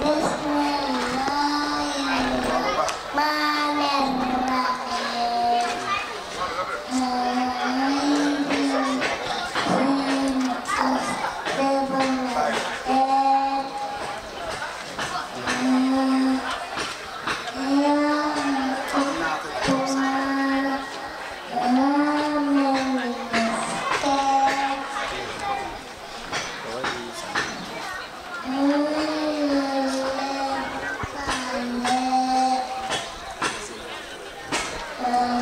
Bismillahirrahmanirrahim. Uh,